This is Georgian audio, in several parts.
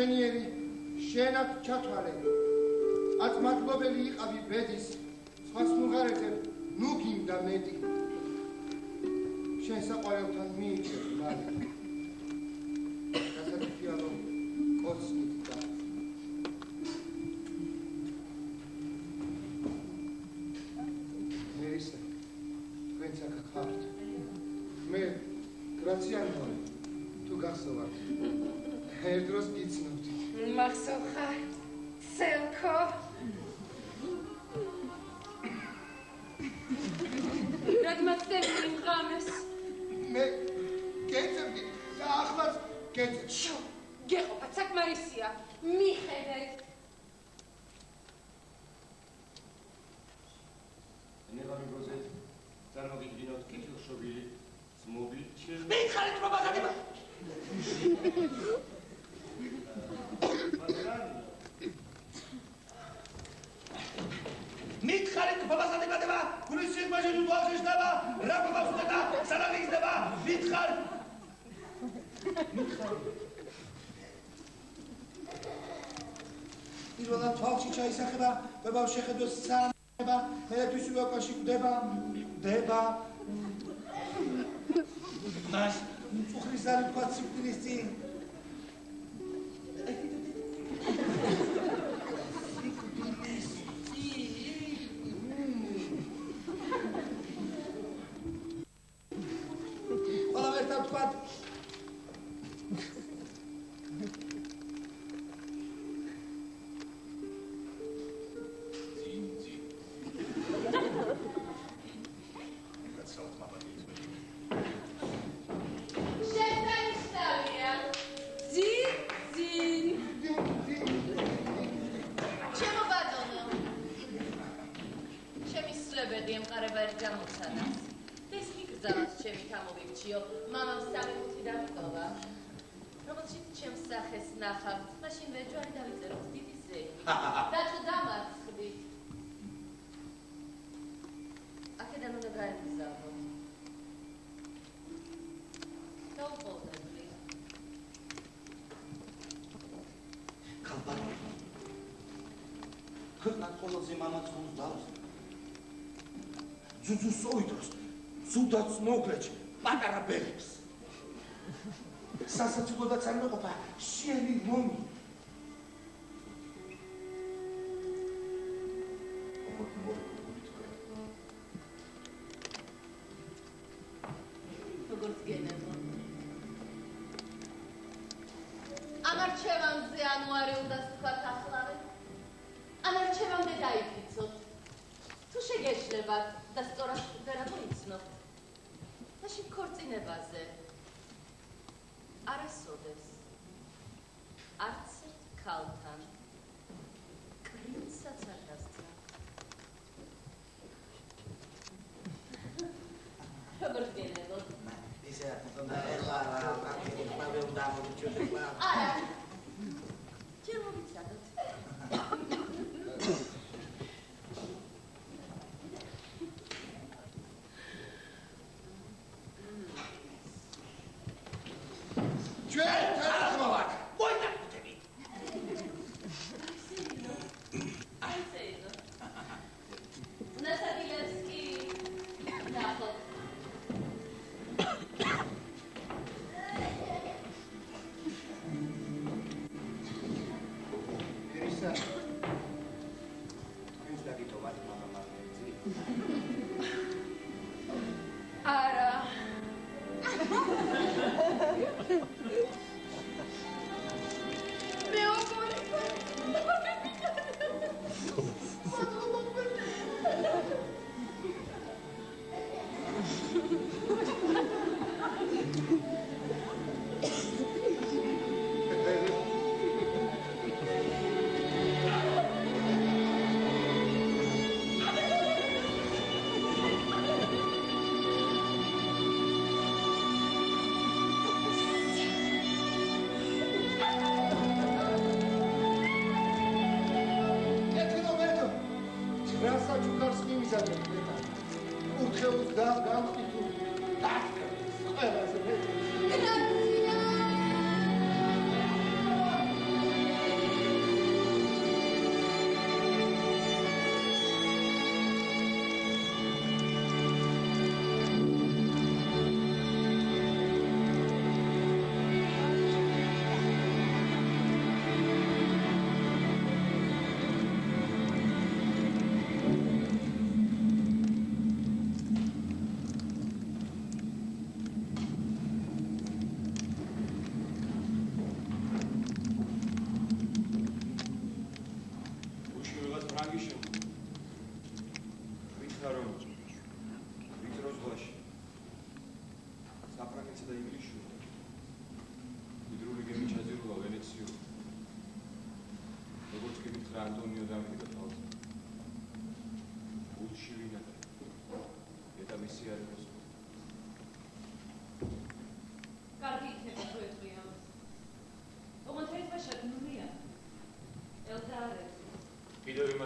ჩვენიერი შენად ჩათვალე. აც მადლობელი იყავი ბედის სხვას მუღარეთებ ნუ გინდა მეტი. შენ საყვარელთან მიიჭერ მალე. კვლავ შეხედოს სამ დება, მერეთვის უკვე კაში გვდება, გვდება, და თუ დამარცხდით აქედან უნდა გაემგზავროთ. დაუყოვდეთ ლი. კალბატონი. ქვეყნად ყველაზე მამაცხოვს დავს. ძუძუ სოიდოს, ზუდაც მოკლეჩ, პატარა ბელებს. სასაცილოდაც არ მეყოფა შენი მომი. Kehvase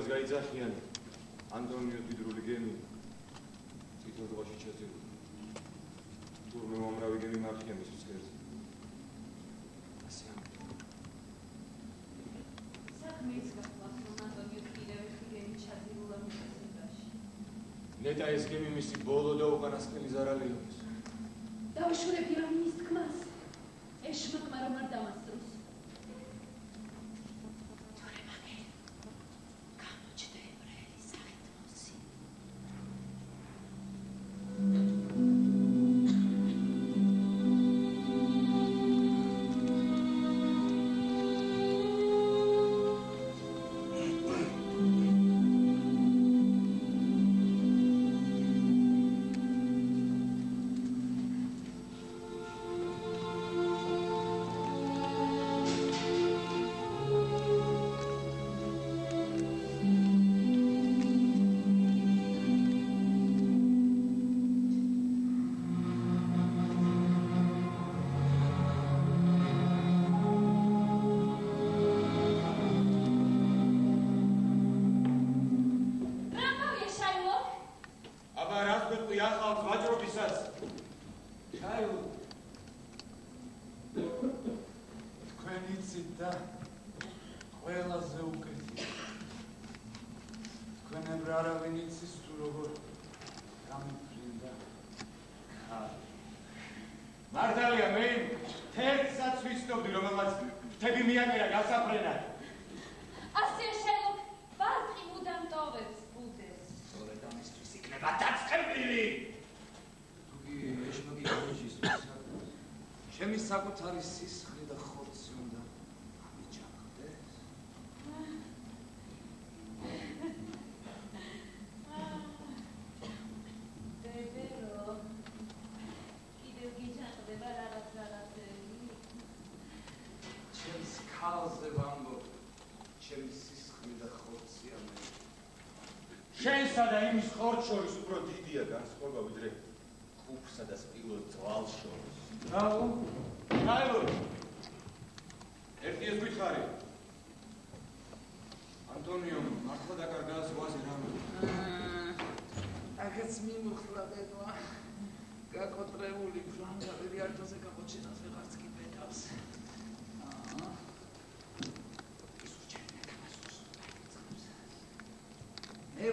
იმას გაიძახიან ანდონიო დიდრული გემი თვითონობაში ჩაძირული თურმე მომრავი გემი მარხია მის ფსკერზე ასე ამ საქმე ის გახლავს, რომ ანტონიო კიდევ ერთი გემი ჩაძირულა მიწასებაში. ნეტა ეს გემი მისი ბოლო და უკანასკნელი ზარალი იყოს საკუთარი სისხლი და ხორცი უნდა ამიჩაყდეს ბებერო. კიდევ გიჯანყდება რაღაც რაღაცები. ჩემს ქალზე ვამბობ ჩემი სისხლი და ხორცი ამე შენსა და იმის ხორც შორის უფრო დიდია განსხვავება ვიდრე ხუფსა და სპილოს ძვალ შორის რაო რაილო ერთი ეს გითხარი ანტონიო მართლა დაკარგა ზღვაზე რამე აგეც მიმუხლა ბედვა. გაკოტრებული ფრანგები რიარტოზე გამოჩენას ვეღარც კი პეტავს აა მე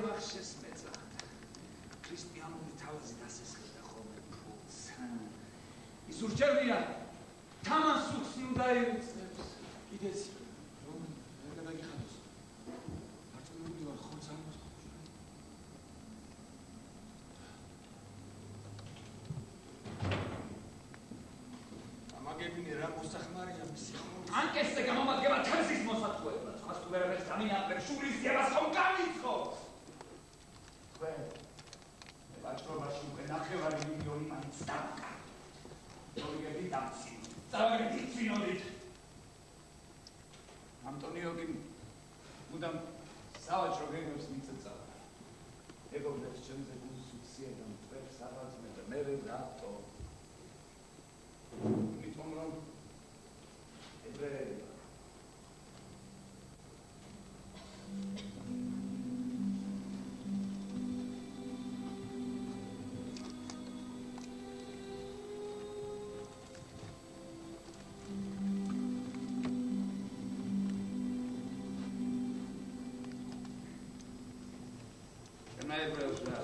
Amen.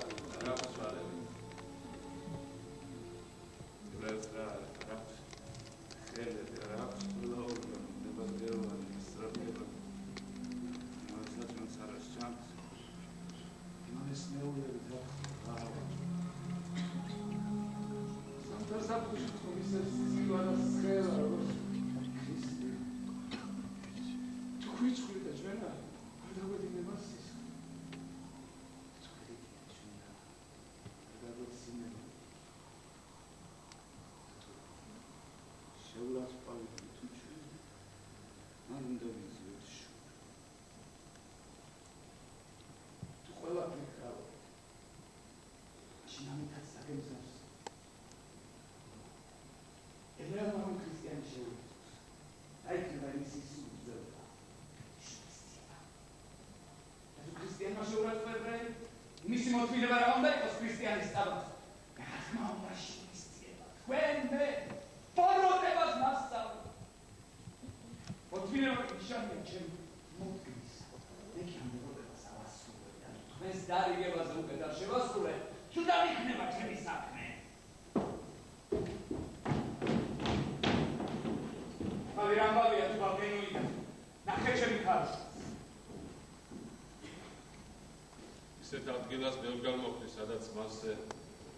ისეთ ადგილას ბევრ გამოხდი, სადაც მასზე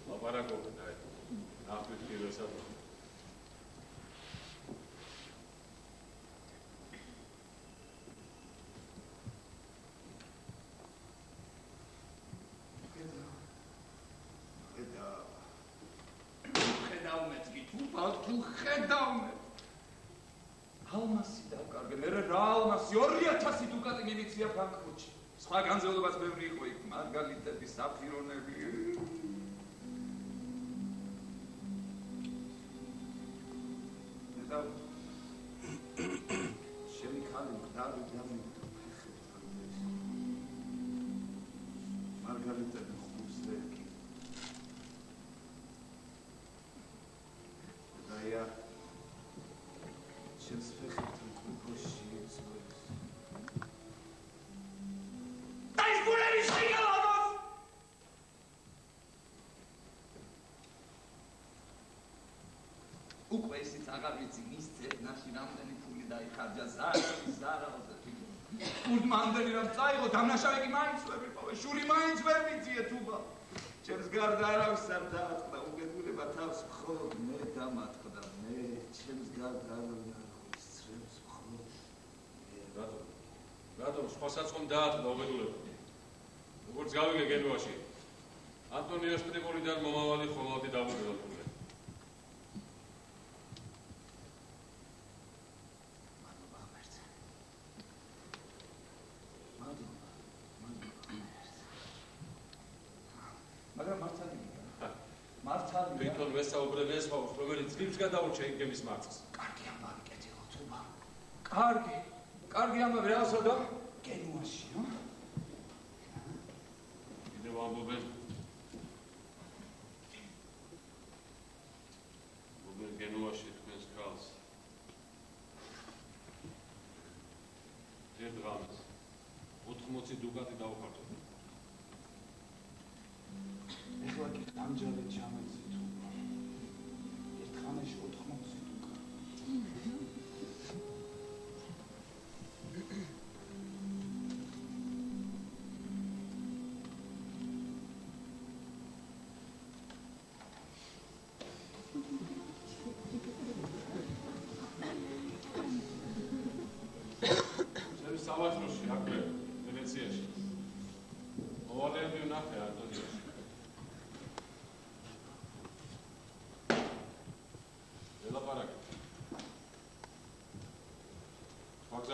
ლაპარაკობდა. ნახვით პირველსად თუ ხედავმე ალმასი დავკარგე მე რა ალმასი? 2000 დუკატი მივიცია ფრანკფურტში სხვა განზეულობაც ბევრი იყო იქ, მარგალიტები, საფირონები. და შენი ხალი მდარი გამიგდა ფეხებს ამდენს. მარგალიტები ხუზე კი. და ია ჩემს ფეხებს აღარ ვიცი მის წევნაში რამდენი ფული დაიხარჯა? ზარა ზარა უდმანდელი რომ წაიღო დამნაშავე კი მაინც ვერ ვიპოვე შური მაინც ვერ მიწიე თუბა. ჩემს გარდა არავის არ დაატყდა უგებულება თავს მხოლოდ მე დამატყდა ჩემს გარდა არის ცრემს მხოლოდ რატო? რატო? სხვა საწყომ დაატყდა უბედულება როგორც გავიგე გენუაში ანტონიოს ტრიპოლიდან მომავალი ხოლმე დაუბრუნდა ეს ხავს, რომელიც წვიმს გადაურჩა იგემის მარცხს. კარგი ამბავი კეთილო თუბა. კარგი. კარგი ამბავი რა ასოდო? გენუაშიო. კიდევ ამბობენ. მოგენ გენუაში თქვენს ქალს. ერთ დღეს 80 დუკატი დაუხარჯო. ეხლა კი ამჯერად ჩამეცი თუ ხანაში 80 დუკა. სავაჭროში აქვე ვენეციაში.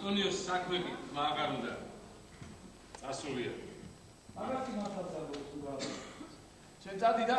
ანტონიოს საქმეები მაგარ უნდა. წასულია მაგათი მართალია თუ რა შენ წადი და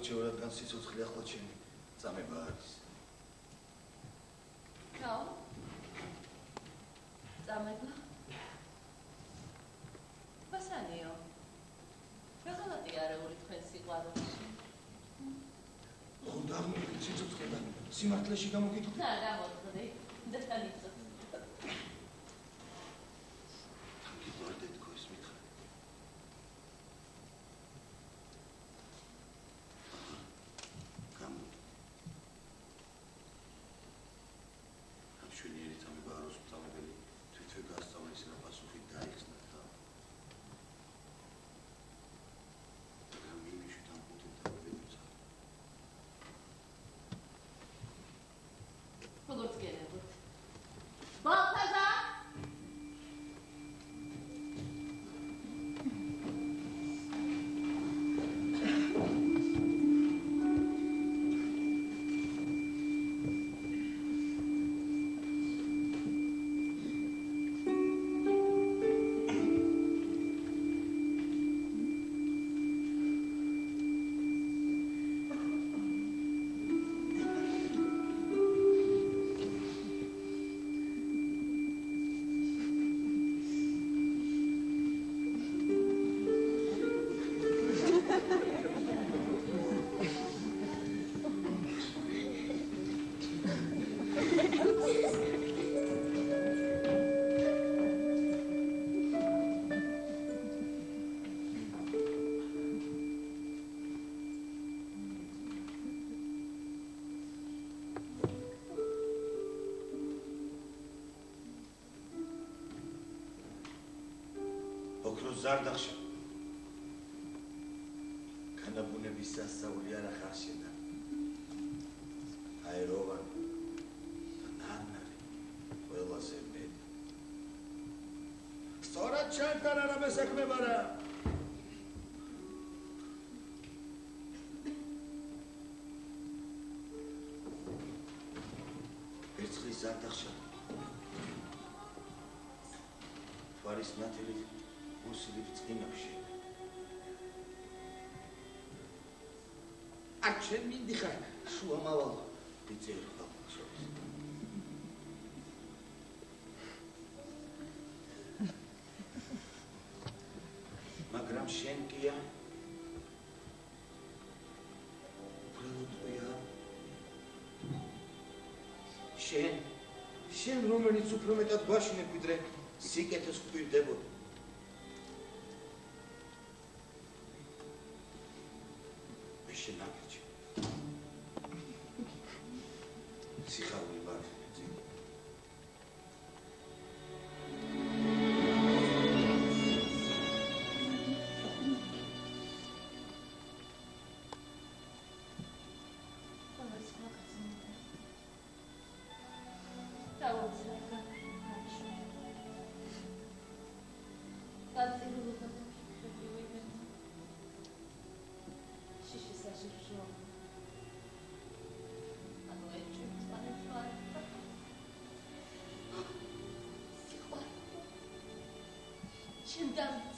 შორჩეულად განსიცოცხლე ახლად შენი წამება არის. ნაო. წამება. ბასანიო. რაღაცი არეული თქვენ სიყვარულში. ხო, დამოვიდეთ სიცოცხლედან. სიმართლეში გამოგიდოთ. და გამოდი. for looks good. საქართველოს ზარდახში განაბუნების სასწაული არ ახარშენა აეროვან ნანარი ყველაზე მეტი. სწორად შენთან არამეს ექმნება რა აქ ჩვენ მიდიხარ შუამავალ ბიძერ ბაბუს მაგრამ შენ კია? უბრალოდ ვია? შენ? შენ რომელიც უფრო მეტად გვაშინებ ვიდრე სიკეთეს გვირდებოდა. and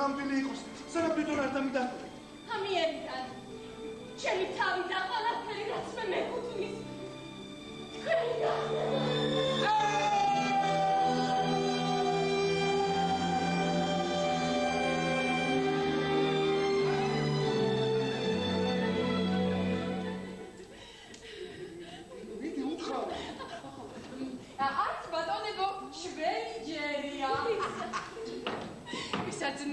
Bundan beni iyi korusun. a Plüton erdeminden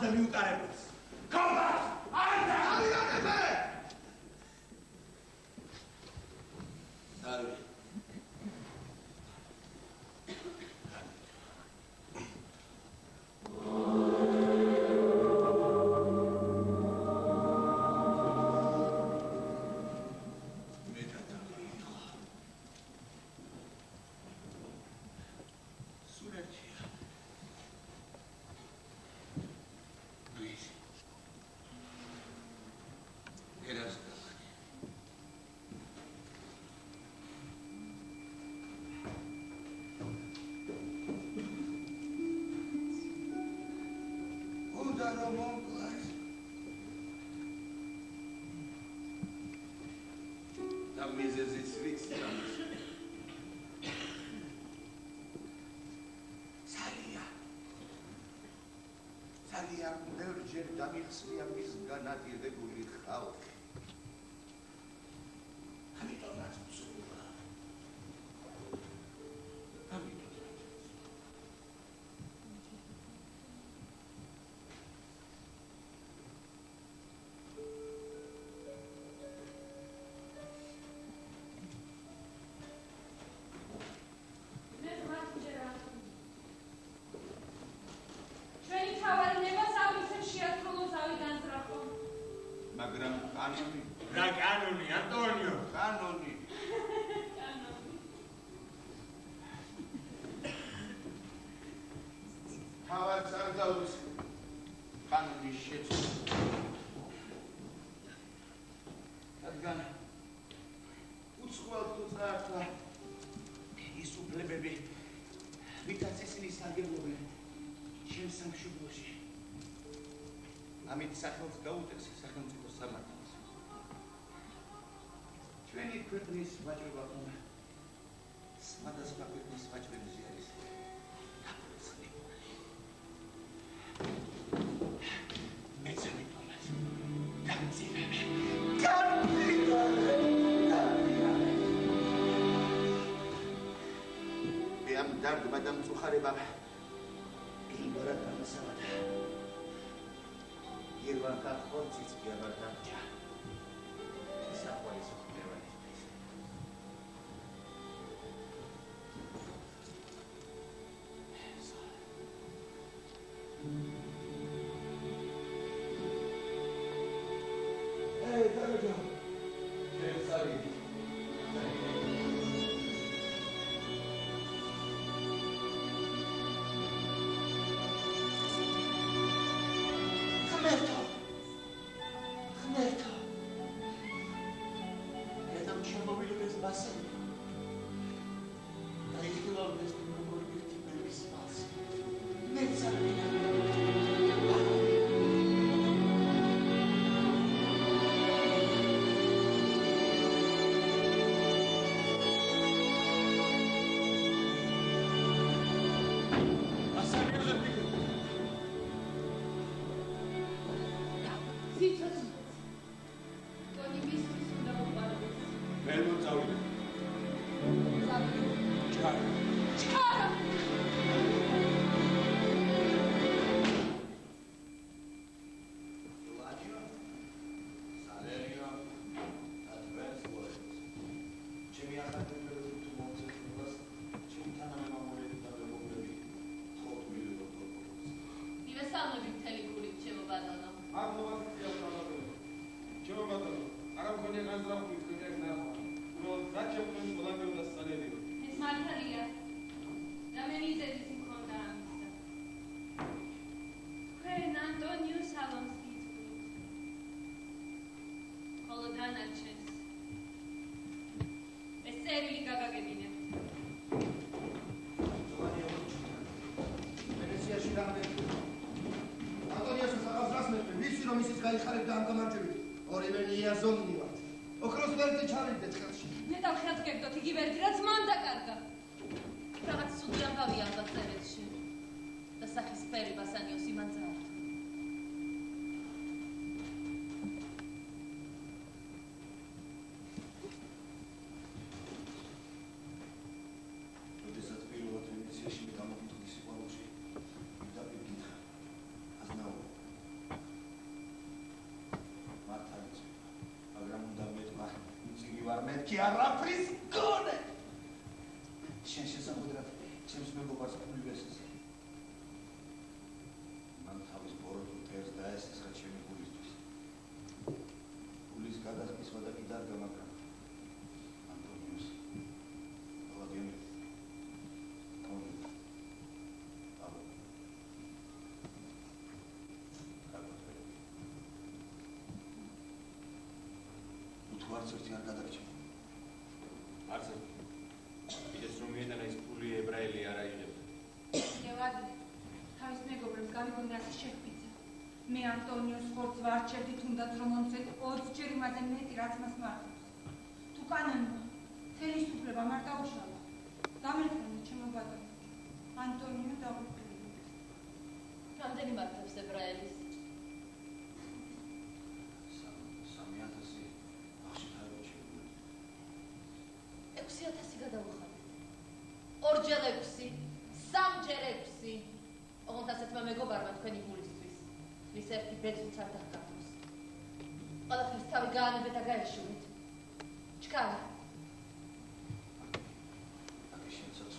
the new current. კერას უნდა რომ მომკლას და მიზეზიც ვიცი სალია სალია ბევრჯერ დამიხსნია მის განატირებული ხალხი ღვიძლის აგებობენ ჩემ სამშობლოში. ამით სახელს გაუტეს სახელმწიფო სამართალს. ჩვენი ქვეყნის ვაჭრობა უნდა სხვადასხვა ქვეყნის ვაჭრებზე الدرد ما دمت خرب گیر برکت خود چیز بیا بردم جه teach us გავიგავი ალბათ წერეთში და სახის ფერი ბასანიოს იმანძაა არც ერთი არ გადარჩა. არც ერთი კიდეს რომ მიეტანა ის ფული ებრაელი არ აიღებდა. კიდევ ადრე თავის მეგობრებს გამიგონებას შეხვიცა მე ანტონიოს ხორცს ვარჩევდი თუნდაც რომ მომწეთ 20 ჯერ იმაზე მეტი რაც მას მართ ორჯერ ექვსი, სამჯერ ექვსი. ოღონდ ასეთმა მეგობარმა თქვენი გულისთვის მის ერთი ბედს არ დაგკაფოს. ყველაფერს თავი გაანებე და გაეშურით. ჩქარი. აკი შენცაც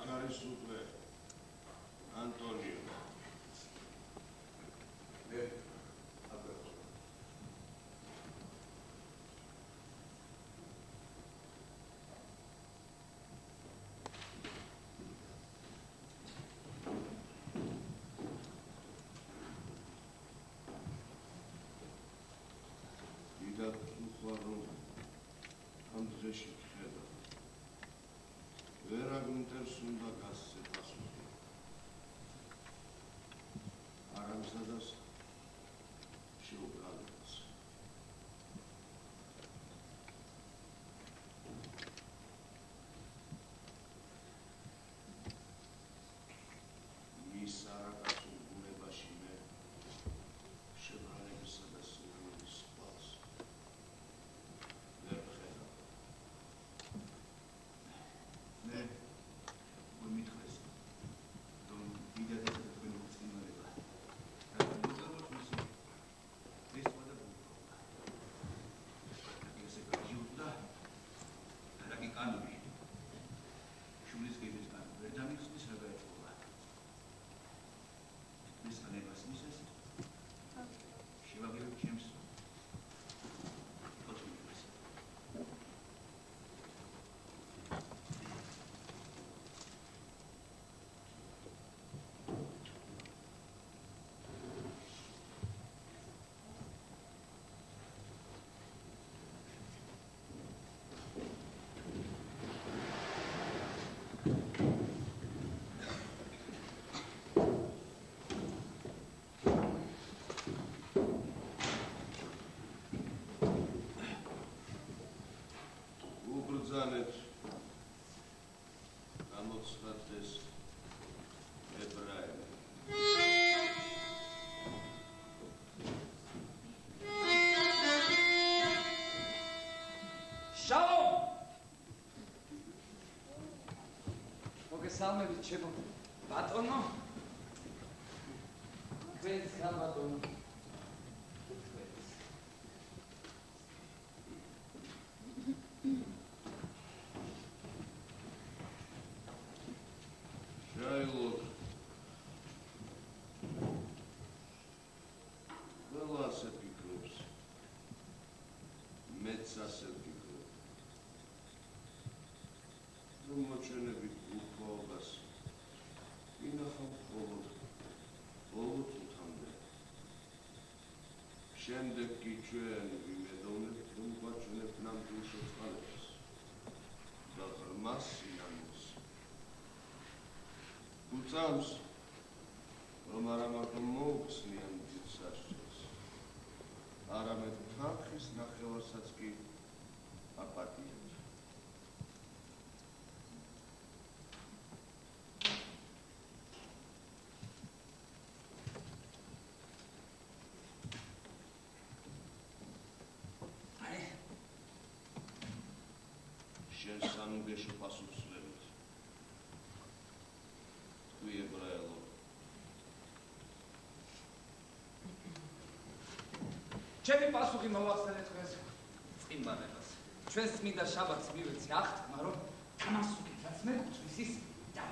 აქ უკვე ანტონიო. მე დიდად უხარ რომ ამ დღეში 있습니다. Shalom. მოგესალმებით, ჩემო ბატონო. თქვენს გაბატონო. შაილოკ. ყველა ასე ფიქრობს. მეც მოჩვენებით უხოობას ინახავ მხოლოდ ბოლო წუთამდე. შემდეგ კი ჩვენ ვიმედოვნებთ, რომ გვაჩვენებთ ნამდვილ შეწყალებას და ღრმა სინამდვილეს. უწამს რომ არა მარტო მოუხსნიან დიდსაშჩელს არამედ თანხის ნახევარსაც კი აპატიებს აი შენ სამუგეში პასუხს ვლებთ თქვი ებრაელო. ჩემი პასუხი მოვახსენე თქვენს წინბანებას. ჩვენს წმინდა შაბათს მივეცი აღთქმა, რომ თამასუკითაც მეკუთვნის ის და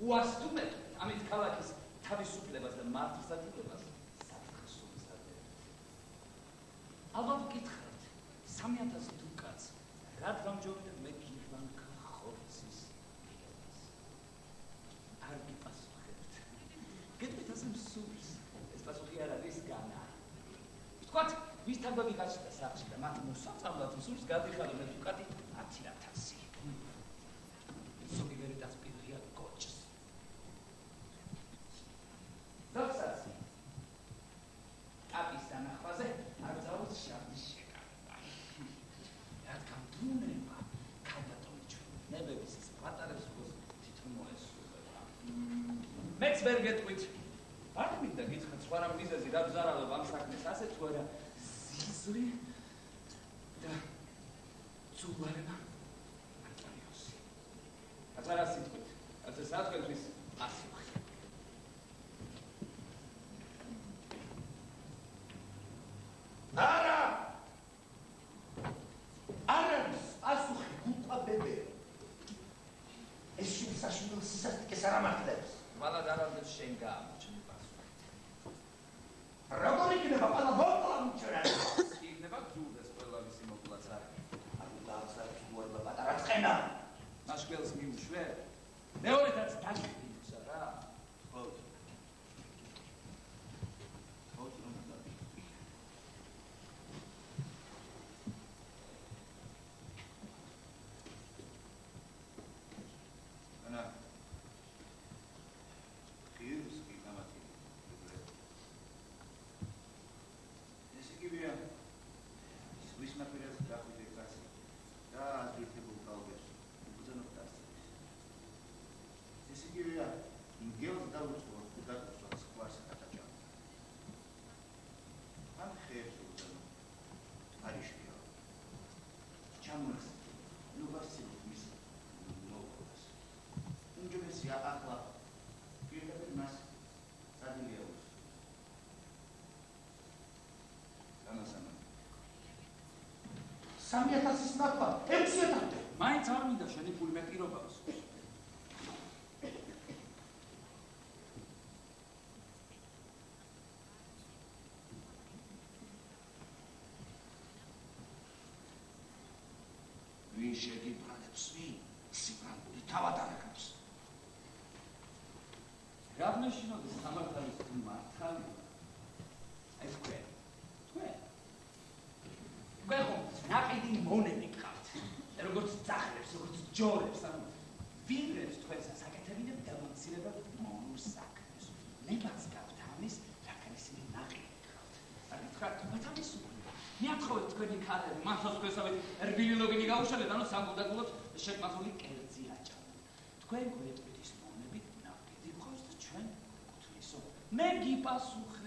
უასტუმეთ ამით ქალაქის თავისუფლებას და მართლმსაჯულებას საფრთხეს უმზადებთ. ალბათ გითხრათ, 3000 დუკაც რადგან ჯობია მე გიხვანკ ხორცის პირას. არ გიპასუხებთ. გეტყვით ასე მსურს. ეს პასუხი არ არის განა. ვთქვათ, თაგვები გაჩნდა სახლში და მათ მოსაწავლად მსურს გადიხარო მე დუკატი 10000. ზოგიერთი დასპირია გოჭს. დოქსაც ტაპის დანახვაზე არ ძალოს შარდის შეკარება. რადგან დუნება კალბატონი ჩვენ ნებების ის პატარებს ხოს თვითონ მოესურვება. მეც ვერ გეტყვით. არ მინდა გითხრათ სხვა რამ მიზეზი რა ბზარალობ ამ საქმეს ასე თუ არა სვასწლი და ზუგლარება ატლანიოსი. ატლანა სიტყვით, ასე სათქმლის ასი. არა! არა ის ასუხი გულყაბებე. ეს შენ საშინელ სისასტიკეს არ ამართლებს. ჩამოიხსენეთ, ნუ გასცილეთ მის მოვლას. უმჯობესია ახლა პირდაპირ მას სადილეულს. გამასამა. 3000-ის ნახვა 6000. მაინც არ მინდა შენი პული მეტყირობავს. დანიშნოთ სამართალის მართალი ეს თქვენ თქვენ. გვეხოს ნაყიდი მონები გყავთ როგორც ძახლებს როგორც ჯორებს ანუ ვირებს თქვენსა საკეთებიდან დამამცირება მონურ საქმეს. ნებას გაქვთ ამის რაკან ისინი ნაყიდი გყავთ. არ გითხრათ თქვენ ამის მიათხოვეთ თქვენი ქალები მართლაც თქვენსავით რბილი ლოგინი გაუშალეთ ანუ სამგულდაგულოდ შეკმათული კერძი აჭარბეთ თქვენ გვეტყვით Basur.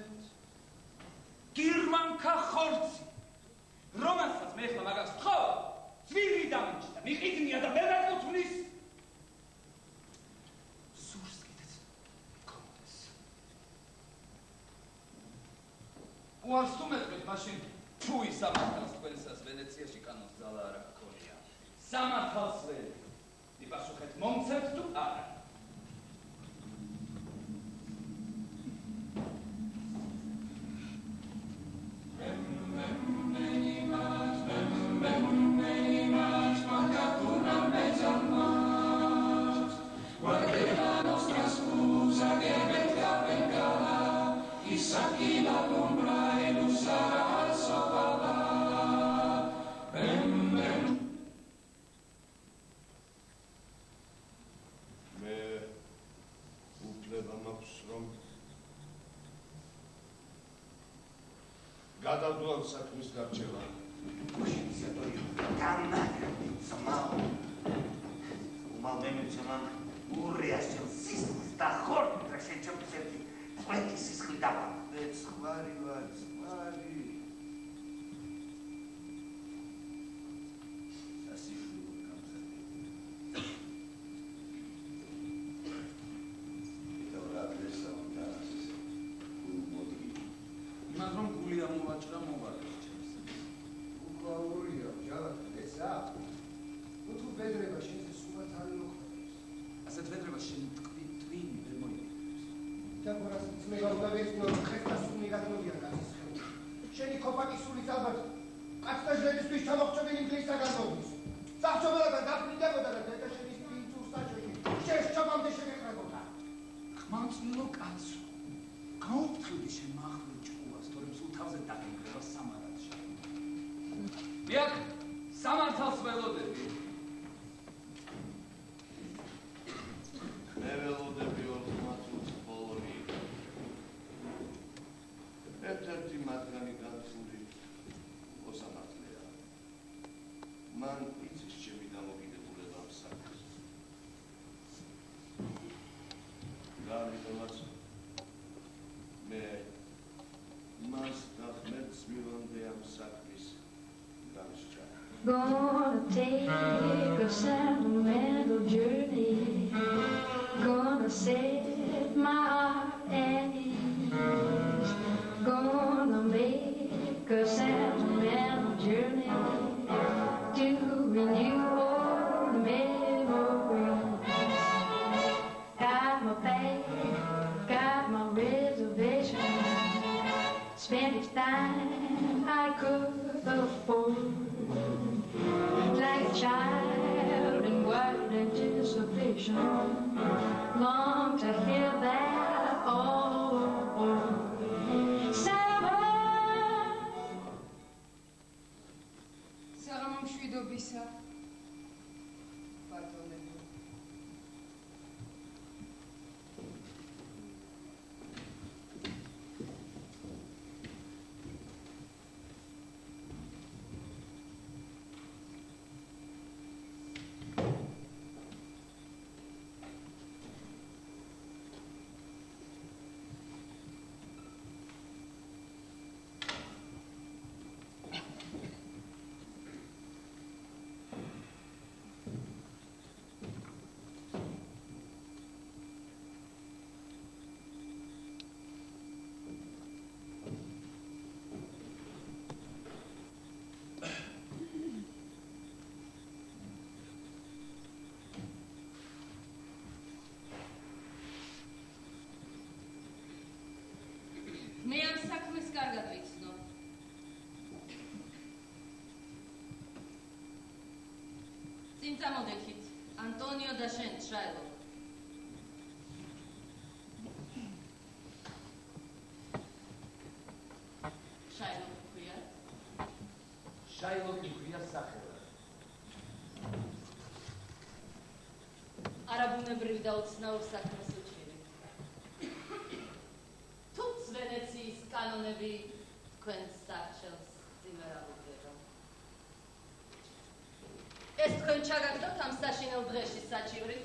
გადავდვალ საქმის გარჩევა. там самал. უმალდემი ჩემან ურიას ჩემ სისხლს და ხორდ და შეჩემ წეპი. ყველი სისხლი დაბა. მე ცხვარი ვარ, ცხვარი. Gonna take yourself. წამოდექით, ანტონიო და შენ, შაილო. შაილო ქვია? შაილოკი ქვია სახელად. არაბუნებრივ და უცნაურ საქმეს თქვენ ჩაგაგდოთ ამ საშინელ დღეში საჭირი?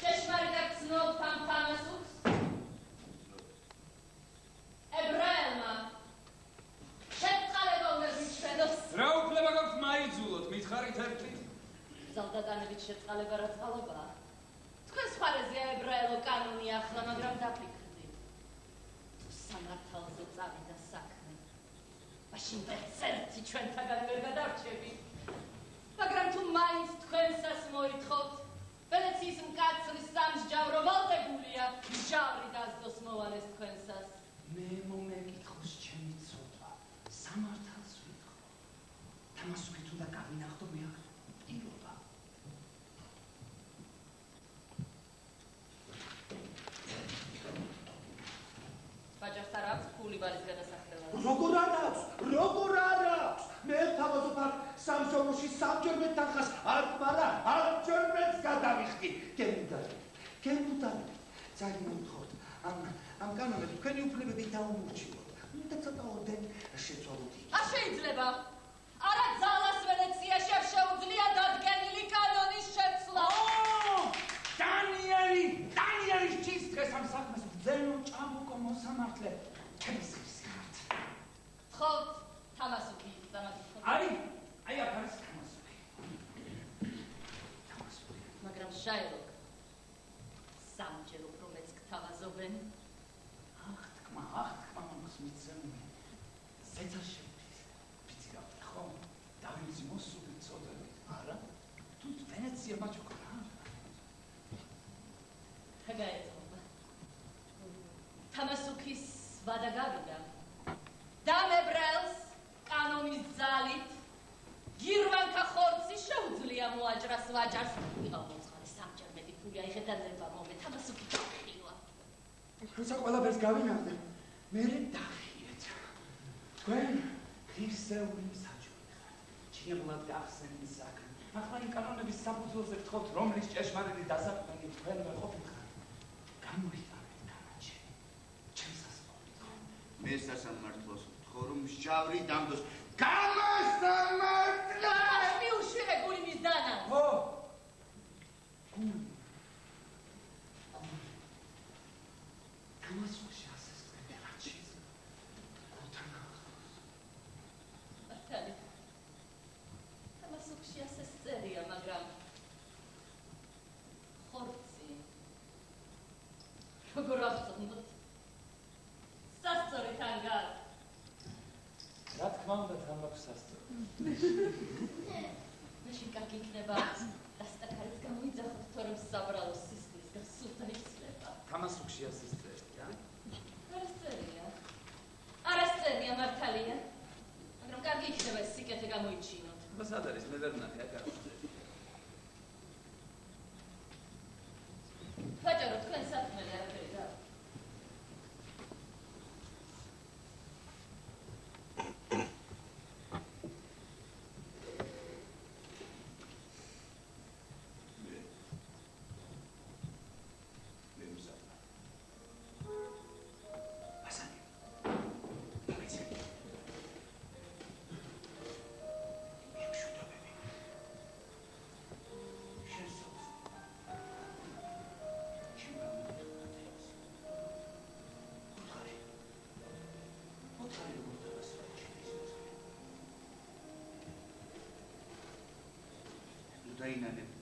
ჭეშმარიტად ცნობთ ამ თამასუქს? ებრაელმა შეწყალება უნდა გიჩვენოს. რა უფლება გაქვთ მაიძულოთ, მითხარით ერთით? ზალდაგანებით შეწყალება რა წყალობაა? თქვენ სხვარეზე ებრაელო კანონი ახლა, მაგრამ დაფიქრდი. თუ სამართალზე წავიდა საქმე, მაშინ ვერც ერთი ჩვენთაგან ვერ გადარჩები. მაგრამ თუ მაინც თქვენსას მოითხოვთ, ვენეციის მკაცრი სამსჯავრო ვალდებულია, ჟავრი დასდოს მოვალეს თქვენსას. მე მომეკითხოს ჩემი ცოდვა. სამართალს ვიტყო. თამასუქით უნდა გავინახდო მე აქ პირობა. ბაჯარს არ აქვს ფული ბარის გადასახდელად. როგორ არ აქვს? როგორ არ აქვს? მე არ სამშობლოში სამჯერმე თანხას არ მარა, არჯერმეც გადავიხდი. გემუდარი. გემუდარი. ძალიან მიხოთ. ამ ამ კანონებს თქვენი უფლებები დაუმორჩილოთ. უნდა ცოტა ორდენ შეცვალოთ. არ შეიძლება. არა ძალას ვენეციაში არ შეუძლია დადგენილი კანონის შეცვლა. დანიელი, დანიელი ჭის დღეს ამ საქმეს ბრძენო ჭამბუკო მოსამართლე. ჩემს ხსნათ. ხო, თამასუკი დამაგიხო. აი, აი აქ არის თამასუკი. მაგრამ შაილოკ სამჯერ უფრო მეც გთავაზობენ. ახ, თქმა, ახ, თქმა, მომს მიცემე. ზეცა შევთვის. ვიცი რა ხო? დავინცი მოსული წოდები. არა? თუ ვენეცია მაჩოკა. გაეცომა. თამასუკის ვადა გავიდა. დამებრელს კანონის ძალით გირვანკა ხორცი შეუძლია მოაჭრას ვაჭარს. იყო მოწყალე სამჯერ მეტი ფული აიღედა მომე თამასუკი დაიხილა. როცა ყველაფერს გავინახდე, მე დახიეთ. თქვენ ღირსეული საჭირო ხართ. ჩიებლად გახსენდი საქმე. ახლა იმ კანონების საფუძველზე გთხოვთ, რომლის ჭეშმარიტი დასაქმენი თქვენ ვერ ვთხოვ რომ მაშინ კარგი იქნება reina de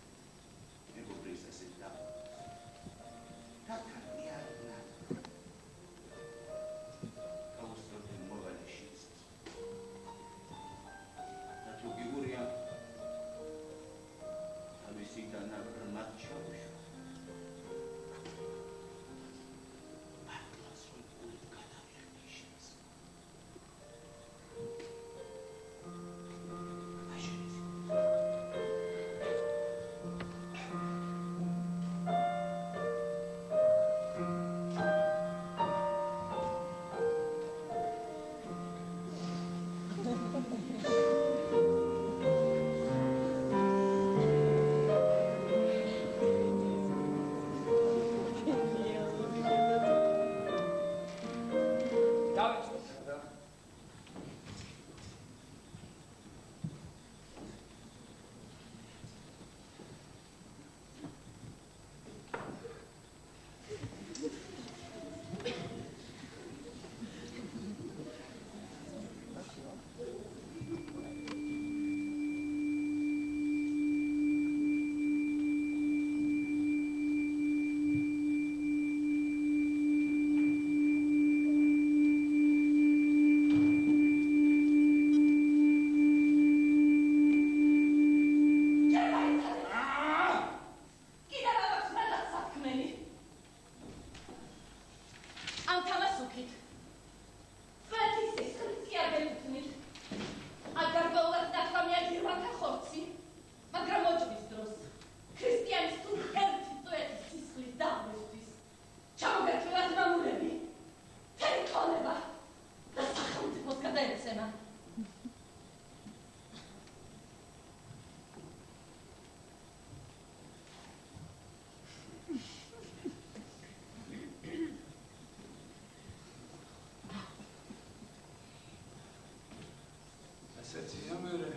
to him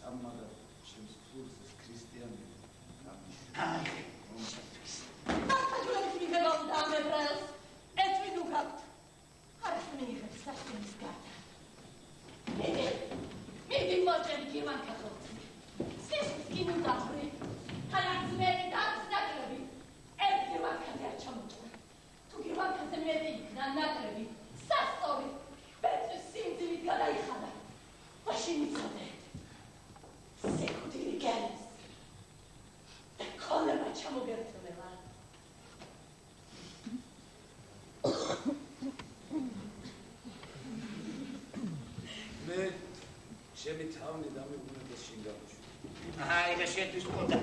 სამმა და შემსრულს ქრისტიანები. აი, ჩემი თავი დამეუბნება შინგანიშვილი. აა, ეგა შენთვის ყოდა.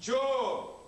Чё?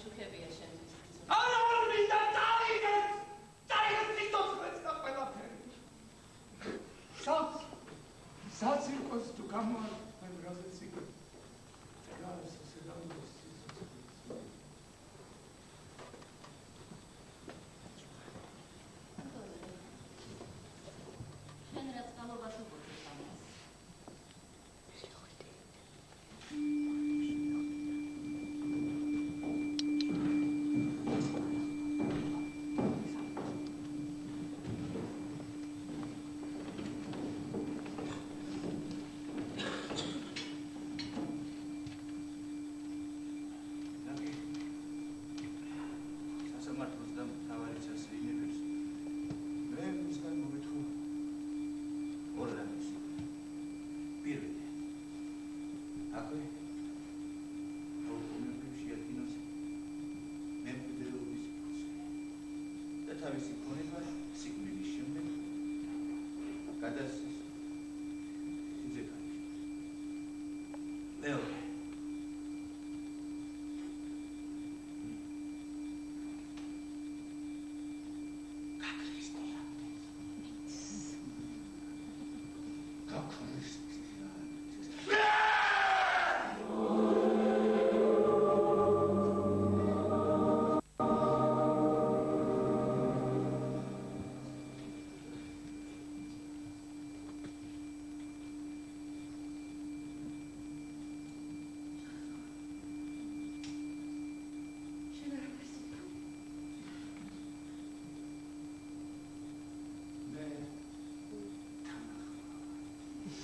ciuche riesce. Anarmita, Tiger! Tiger, ti to sta quella per Sați, sați-l costucamul, mai vreau să-ți zic. Te să se dau თავისი ქონება სიკვდილის შემდეგ გადასცემ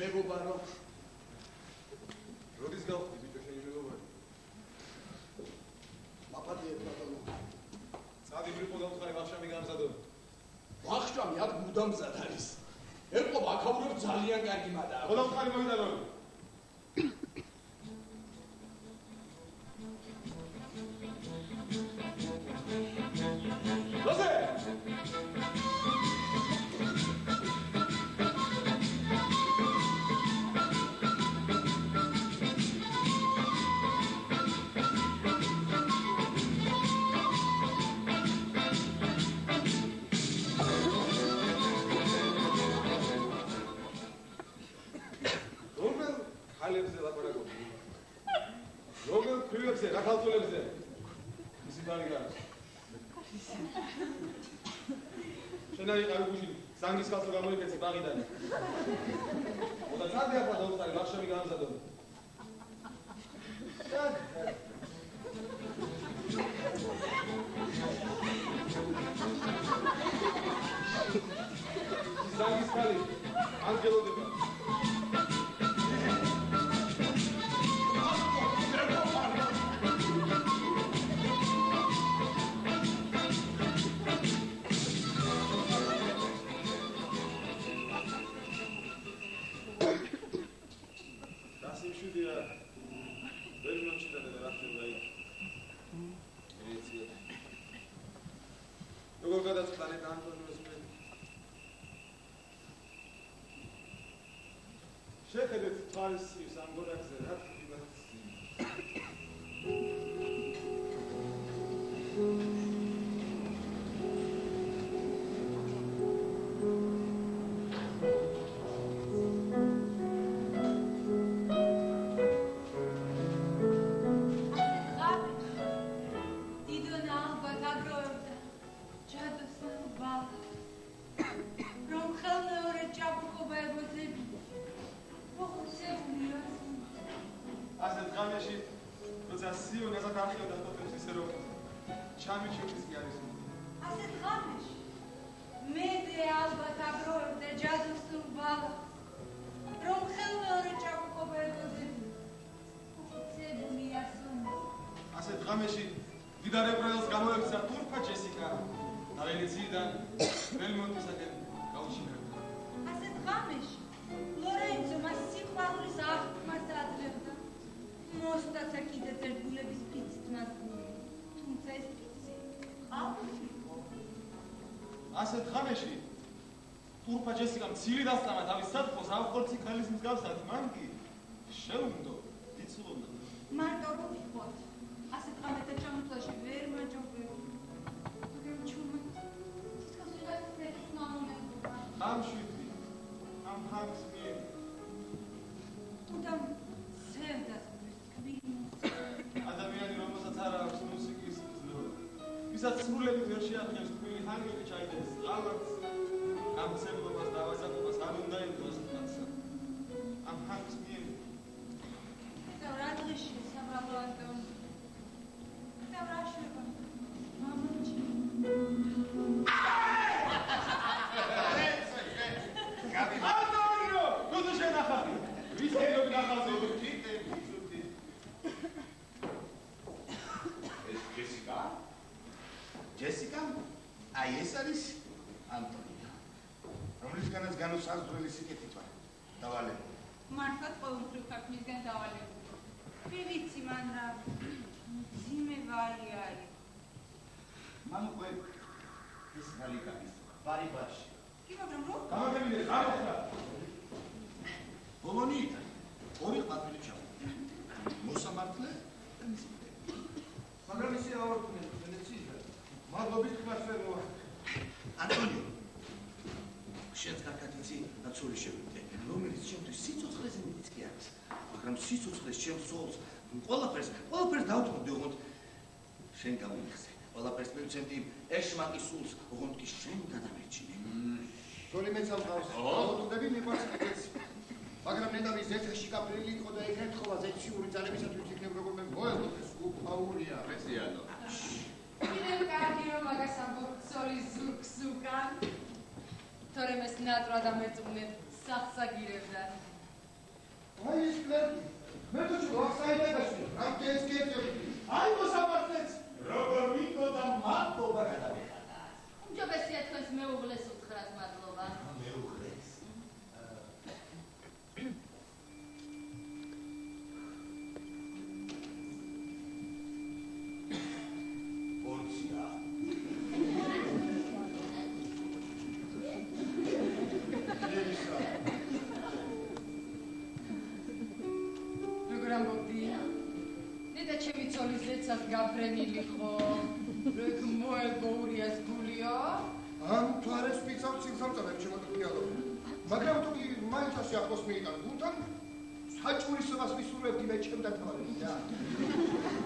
მეგობარო როდის გავხდი ბიჭო შენი მეგობარი მაპატიეთ ბატონო წადი მიყო დავხარე ვახშამი გამზადო. ვახშამი აქ მუდამზად არის. ერყო აქაურებ ძალიან კარგი მადაა. ხო დავხარე მოვიდა angliska programului pe die de Paris, good Lorette, ჩამიჩუქის კი არის ასე ღამეში მე დე ალბათ აგროვებდა ჯადოს ბალ რომ ხელმეორე ჭაბუკობა ეგოძები მოხუცებულია ასე დღამეში დიდარე პროექტს გამოექცა თურფა ჯესიკა. ნაველიციიდან ველმონტისაკენ გაუჩინებდა. ასე ღამეში ლორენცო მას სიყვარულის აღქმას აძლევდა მოსტაცა კიდეც ერთ გულების ფიცით მას თუმცა ეს ფიცი ყავი ასე დღამეში თურფა ჯესიკა მცირე დასწამა თავის საფხოს ავხორცი ქალის მსგავსად მან კი შეუნდო იცლობდა მარტო რომ ვიყოთ ასე ღამეთა ჩამოთვლაში ვერ ვისაც სრულები ვერ შეახნიებს თბილი ჰანგელი ჩაიდეს ღალატს გამცემლობას და ავაზაკობას არ უნდა ელოს კაცსა ამ ჰანგს მიერ. და რა დღეში საბრალო ანტონ და რა შვება მამაჩი ანტონიო ნუ თუ შენახავი ვის ელო ნახავზე ეს ჯესიკა? ჯესიკა? აი ეს არის ანტონია. რომლისგანაც განუსაზღვრელი სიკეთით ვარ. დავალე. მართლაც ყოველთვის ხარ მისგან დავალებული მე ვიცი მან რა ძიმე ვარი არის მან უკვე ეს გალიკაის ბარი ბაში. კი მაგრამ რო გამაგებინე გამოხრა ბოლონიით ორი ყვავილი ჩავდა. მოსამართლე და მისი მაგრამ ისე ავარდნე ვერ მოვა. ანტონიო შენს კარგად იცი ნაცული შევიდე რომელიც ჩემთვის სიცოცხლეზე მეტიც კი არის მაგრამ სიცოცხლეს ჩემს სულს ყველაფერს ყველაფერს დავთმობდი ოღონდ შენ გამიხსე ყველაფერს მივცემდი ეშმაკის სულს ოღონდ კი შენ გადამერჩინე თოლი მეც ამყავს. ო? აუტოდები მიყვარს კიდეც. მაგრამ ნეტავის ზეთაში კაპრილი იყო და ეკეთხოვა ზეთშიური ძალებისათვის იქნებ როგორმე მოელოდეს უფაურია. პრესიანო. კიდევ კარგი რომ მაგას ამბობ ზურგს უკან თორემ ეს ნატრა დამერწმუნეთ სახსაგირებდა აი ეს კლერკი. მე თუ ვახსაიდებაში, ამ კეს კეთები. აი მოსამართლეც როგორ ვიქო და მადლობა გადავიხადა უმჯობესია თქვენს მეუღლეს უთხრათ მადლობა. მეუღლეს ზეცად გაფრენილი ხო ეგ მოეგოურიას გულიო ამ თვარეს პიცავ ციხსავწაბებს შემოგვიალო. მაგრამ თუ კი მაინც ასე ახლოს მიიტან გულთან, საჭურისობას ვისურვებდი მე ჩემ დათვალიერებას. და.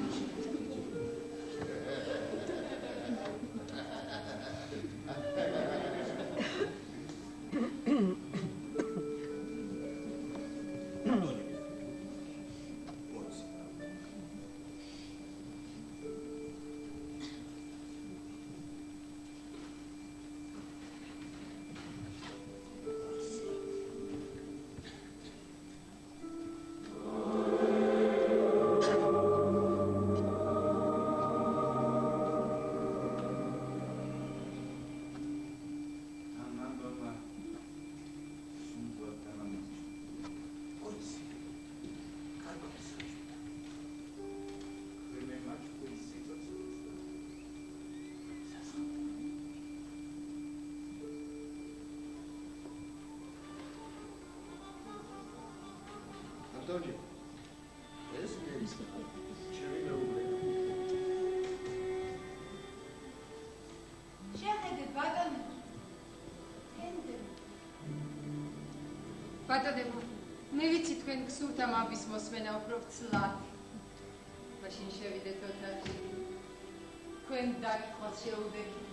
ანტონი. ეს მერის ჩემი მეუღლე. შეხედეთ ბატონო ენდე ბატონებო მე ვიცი თქვენ გსურთ ამ აბის მოსმენა უფრო ცლად მაშინ შევიდეთ ოთახში. თქვენ დაგიხოს შეუდექით